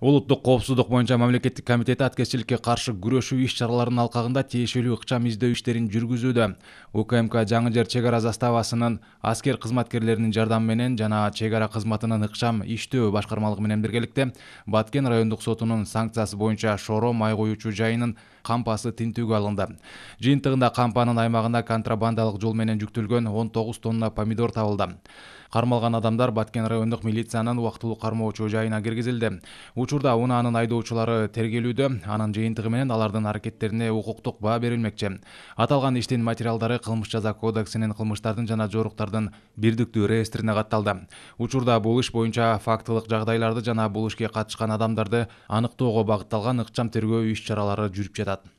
улуттук коопсуздук боюнча мамлекеттик комитети аткезчиликке каршы күрөшүү иш чараларынын алкагында тиешелүү ыкчам издөө иштерин жүргүзүүдө. Укмк жаңы жер чек ара заставасынын аскер кызматкерлеринин жардамы менен жана чек ара кызматынын ыкчам иштөө башкармалыгы менен биргеликте баткен райондук сотунун санкциясы боюнча шоро май куюучу жайынын кампасы тинтүүгө алынды. Жыйынтыгында кампанын аймагында контрабандалык жол менен жүктөлгөн он тогуз тонна помидор табылды. Кармалган адамдар баткен райондук милициянын убактылуу кармоочу жайына киргизилди учурда унаанын айдоочулары тергелүүдө анын жыйынтыгы менен алардын аракеттерине укуктук баа берилмекчи. Аталган иштин материалдары кылмыш жаза кодексинин кылмыштардын жана жоруктардын бирдиктүү реестрине катталды. Учурда бул иш боюнча фактылык жагдайларды жана бул ишке катышкан адамдарды аныктоого багытталган ыкчам тергөө иш чаралары жүрүп жатат